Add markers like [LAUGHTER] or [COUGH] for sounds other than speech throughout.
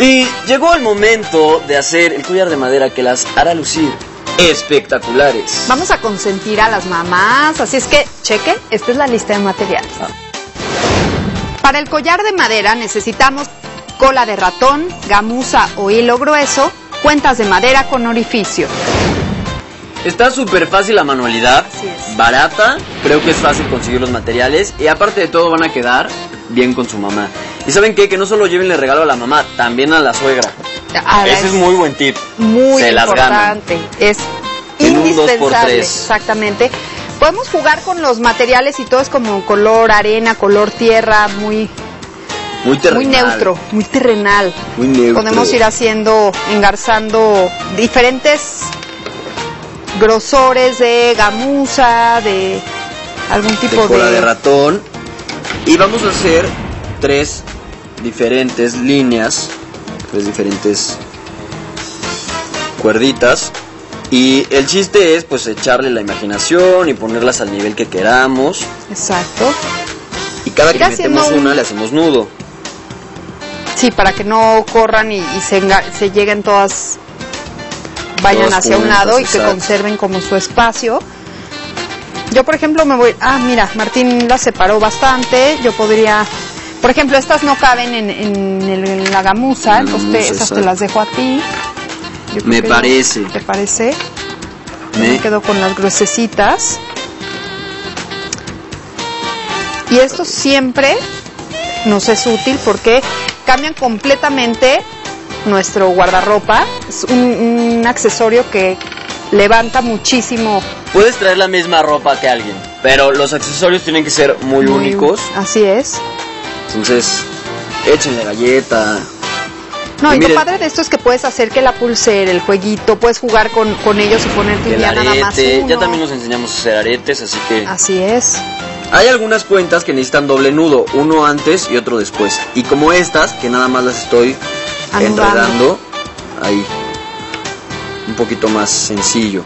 Y llegó el momento de hacer el collar de madera que las hará lucir espectaculares. Vamos a consentir a las mamás, así es que cheque, esta es la lista de materiales. Ah. Para el collar de madera necesitamos cola de ratón, gamuza o hilo grueso, cuentas de madera con orificio. Está súper fácil la manualidad, Así es. barata, creo que es fácil conseguir los materiales y aparte de todo van a quedar bien con su mamá. Y saben qué, que no solo llevenle regalo a la mamá, también a la suegra. A la- Ese es muy buen tip. muy Se las ganan. importante. Es En un dos por indispensable. tres. Exactamente. Podemos jugar con los materiales y todo es como color arena, color tierra, muy, Muy terrenal. muy neutro, muy terrenal. Muy neutro. Podemos ir haciendo, engarzando diferentes grosores de gamuza, de algún de tipo cola de... de ratón. Y vamos a hacer tres diferentes líneas, tres diferentes cuerditas. Y el chiste es pues echarle la imaginación y ponerlas al nivel que queramos. Exacto. Y cada que metemos un- una le hacemos nudo. Sí, para que no corran y, y se, se lleguen todas, vayan Todas hacia un lado y que exacto. conserven como su espacio. Yo, por ejemplo, me voy... Ah, mira, Martín las separó bastante. Yo podría... Por ejemplo, estas no caben en, en el- en la gamuza, entonces te- gamuza, esas te exacto. las dejo a ti. Yo Me parece. ¿Te parece? Me- me quedo con las gruesecitas. Y esto siempre nos es útil porque cambian completamente nuestro guardarropa. Es un, un accesorio que levanta muchísimo. Puedes traer la misma ropa que alguien, pero los accesorios tienen que ser muy, muy- únicos. Así es. Entonces, échenle galleta. No, Y miren. lo padre de esto es que puedes hacer que la pulsera, el jueguito, puedes jugar con, con ellos y ponerte El día nada más uno. Ya también nos enseñamos a hacer aretes, así que... Así es. Hay algunas cuentas que necesitan doble nudo, uno antes y otro después. Y como estas, que nada más las estoy Anudando. enredando, ahí. Un poquito más sencillo.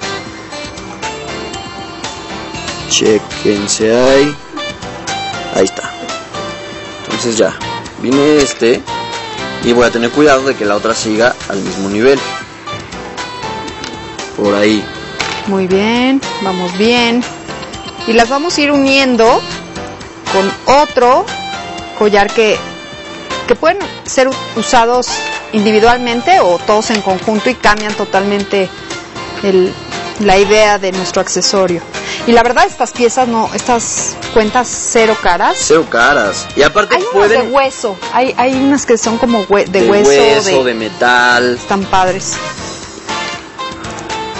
Chequense ahí. Entonces ya, viene este y voy a tener cuidado de que la otra siga al mismo nivel. Por ahí. Muy bien, vamos bien. Y las vamos a ir uniendo con otro collar que, que pueden ser usados individualmente o todos en conjunto y cambian totalmente la idea de nuestro accesorio. Y la verdad estas piezas no, estas cuentas cero caras. Cero caras. Y aparte Hay unas de hueso, hay, hay unas que son como hue- de, de hueso, hueso, de, de metal. están padres.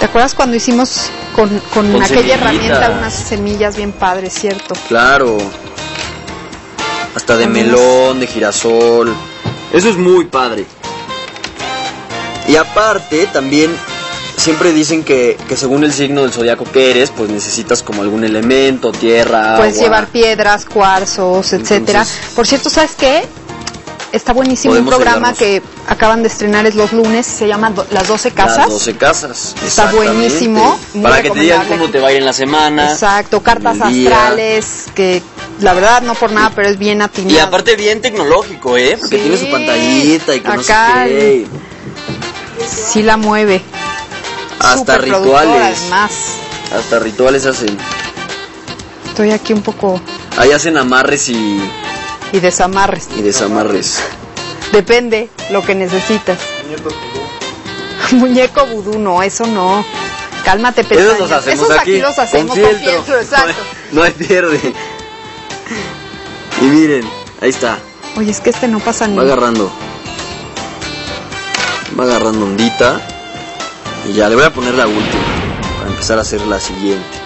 ¿Te acuerdas cuando hicimos con, con Con aquella semillitas. herramienta unas semillas bien padres, cierto? Claro. Hasta de También melón, de girasol. Eso es muy padre. Y aparte, también siempre dicen que, que según el signo del zodiaco que eres, pues necesitas como algún elemento, tierra, Puedes agua. llevar piedras, cuarzos, etcétera. Entonces- Por cierto, ¿sabes qué? Está buenísimo un programa ayudarnos. que acaban de estrenar es los lunes, se llama Do- Las 12 Casas. Las 12 casas. Está buenísimo, Para que te digan cómo te va a ir en la semana. Exacto, cartas astrales, que la verdad no por nada, pero es bien atinado. Y aparte bien tecnológico, ¿eh? Porque Sí. tiene su pantallita y que no Acá sé qué. sí la mueve. Hasta rituales. además. Hasta rituales hacen. Estoy aquí un poco Ahí hacen amarres y, y desamarres. y desamarres. Depende lo que necesitas. Muñeco vudú, no, eso no. Cálmate, pestañas. Esos los hacemos Esos aquí. los hacemos con con fieltro, exacto. No hay, no hay pierde. Y miren, ahí está. Oye, es que este no pasa ni. Va agarrando. Va agarrando ondita. Y ya le voy a poner la última. Para empezar a hacer la siguiente.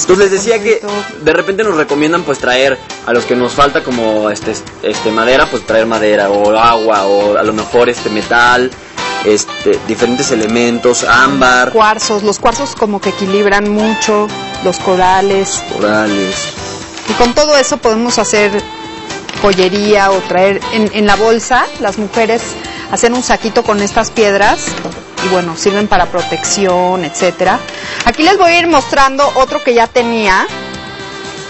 Entonces les decía que de repente nos recomiendan pues traer a los que nos falta como este este madera, pues traer madera o agua o a lo mejor este metal, este diferentes elementos, ámbar, Cuarzos, los cuarzos como que equilibran mucho, los corales. corales. Y con todo eso podemos hacer joyería o traer en, en la bolsa, las mujeres hacen un saquito con estas piedras y bueno, sirven para protección, etcétera. Aquí les voy a ir mostrando otro que ya tenía.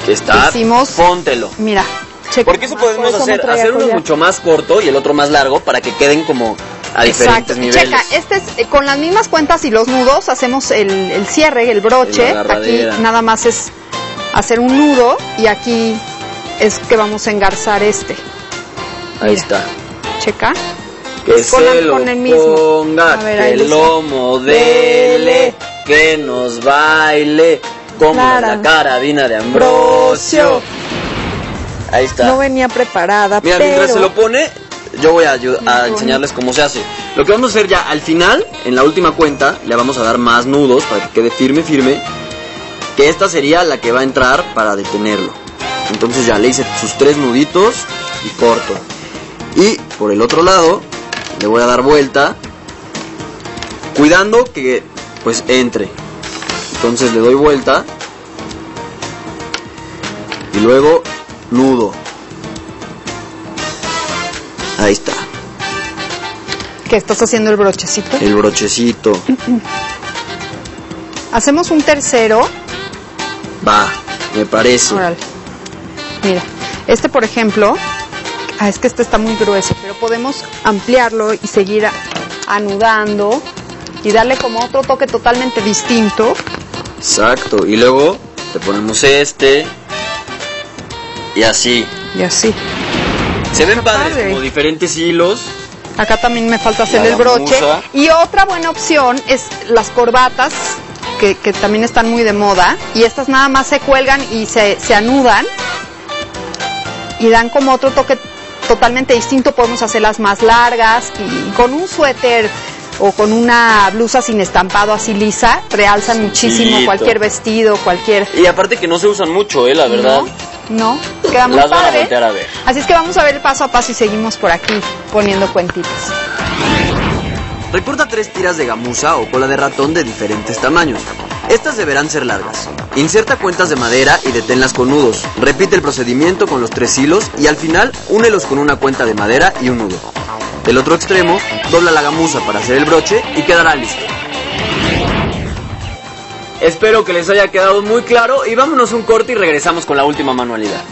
Que está, Hicimos- póntelo. Mira, broche. Porque eso Por podemos hacer, hacer uno mucho más corto y el otro más largo para que queden como a diferentes Exacto. niveles. Checa, este es eh, con las mismas cuentas y los nudos hacemos el, el cierre, el broche. Aquí nada más es hacer un nudo y aquí es que vamos a engarzar este. Ahí Mira. está. Checa. Que Es con se lo con el mismo. ponga, ver, que lo modele, que nos baile, como Clara. la carabina de Ambrosio. Ahí está. No venía preparada, Mira, pero mientras se lo pone, yo voy a, enseñarles cómo se hace. Lo que vamos a hacer ya al final, en la última cuenta, le vamos a dar más nudos para que quede firme, firme. Que esta sería la que va a entrar para detenerlo. Entonces ya le hice sus tres nuditos y corto. Y por el otro lado, le voy a dar vuelta, cuidando que pues entre. Entonces le doy vuelta y luego nudo. Ahí está, que estás haciendo el brochecito. el brochecito. [LAUGHS] Hacemos un tercero. Va, me parece. Órale. Mira, este por ejemplo, ah, es que este está muy grueso, pero podemos ampliarlo y seguir anudando y darle como otro toque totalmente distinto. Exacto. Y luego le ponemos este. Y así. Y así. Se ven padres padre. como diferentes hilos. Acá también me falta hacer el broche. Y otra buena opción es las corbatas, que, que también están muy de moda. Y estas nada más se cuelgan y se, se anudan. Y dan como otro toque totalmente distinto. Podemos hacerlas más largas. Y con un suéter o con una blusa sin estampado así lisa, realzan muchísimo cualquier vestido, cualquier... Y aparte que no se usan mucho, eh, la verdad. No, no, queda muy Las van a padre. voltear a ver. Así es que vamos a ver el paso a paso y seguimos por aquí poniendo cuentitas. Recorta tres tiras de gamuza o cola de ratón de diferentes tamaños. Estas deberán ser largas. Inserta cuentas de madera y deténlas con nudos. Repite el procedimiento con los tres hilos y al final únelos con una cuenta de madera y un nudo. Del otro extremo, dobla la gamuza para hacer el broche y quedará listo. Espero que les haya quedado muy claro y vámonos un corte y regresamos con la última manualidad.